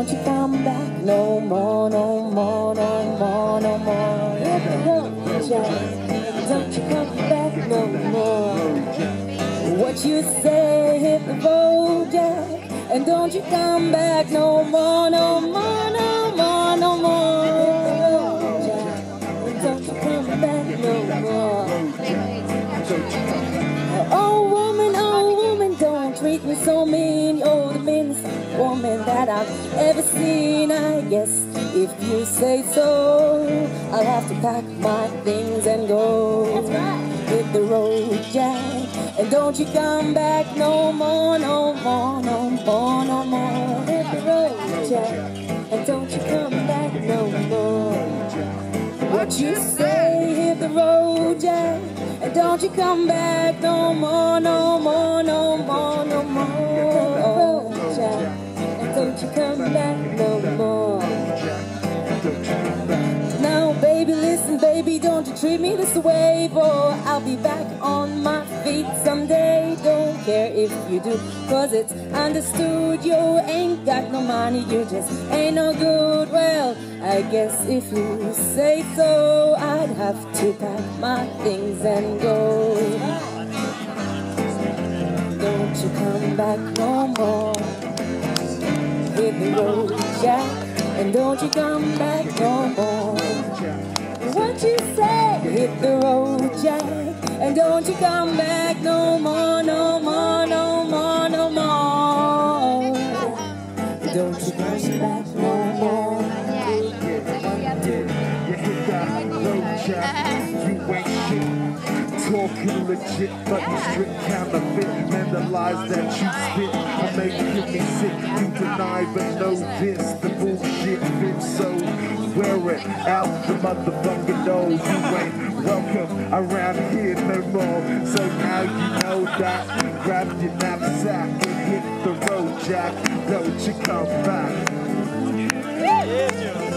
don't you come back no more, no more, no more, no more. Hit the road, Jack. Don't you come back no more. What you say, hit the road, Jack. And don't you come back no more, no more, no more, no more. Hit the road, Jack. Don't you come back no more. That I've ever seen. I guess if you say so, I'll have to pack my things and go. Right. Hit the road, Jack. And don't you come back no more, no more, no more, no more. Hit the road, Jack. And don't you come back no more. What you say, hit the road, Jack. And don't you come back no more, no more, no more, no more. You come back no more. Now, baby, listen, baby, don't you treat me this way, for I'll be back on my feet someday. Don't care if you do, cause it's understood you ain't got no money, you just ain't no good. Well, I guess if you say so, I'd have to pack my things and go. Don't you come back no more. The road, Jack. And don't you come back no more. What you say? Hit the road, Jack. And don't you come back no more, no more, no more, no more. Don't you Talking legit, but you strict counterfeit. Man, the lies that you spit are making me sick. You deny, but know this. The bullshit fits, so wear it out the motherfucking door. You ain't welcome around here no more. So now you know that. Grab your knapsack and hit the road, Jack. Don't you come back. Hit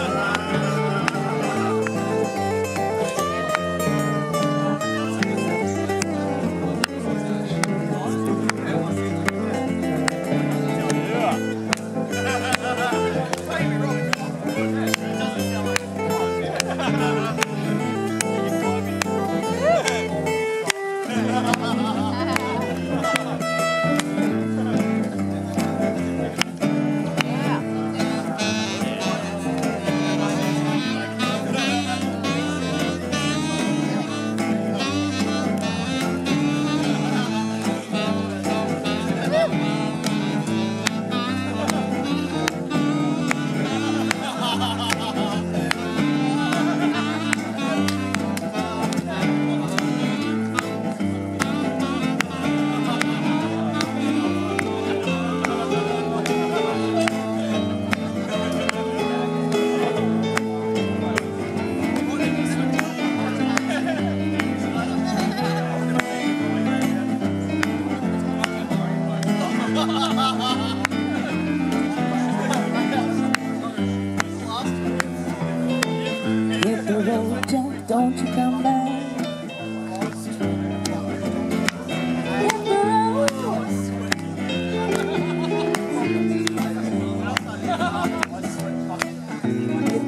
Hit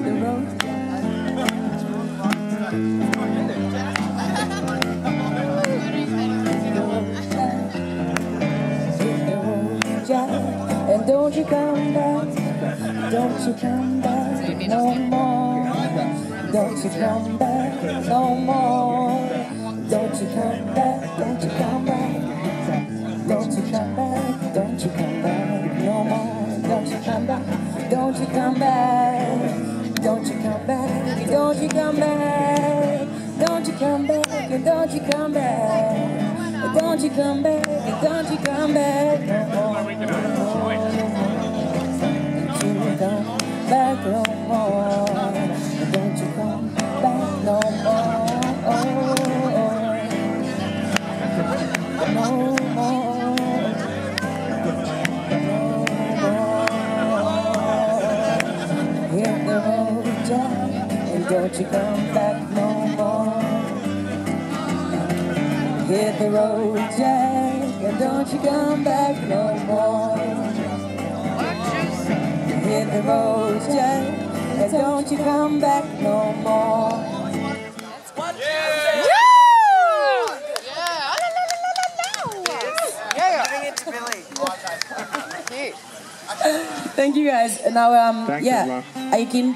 the road, Jack, and don't you come back. Don't you come back no more. Don't you come back no more. Don't you come back, don't you come back. Don't you come back, don't you come back no more. Don't you come back, don't you come back. Don't you come back, don't you come back. Don't you come back, don't you come back. Don't you come back, don't you come back Hit the road, Jack, and don't you come back no more. Hit the road, Jack, and don't you come back no more. Hit the road, yeah. And don't you come back no more. Thank you guys. Now, um, Thank yeah, Ma. I can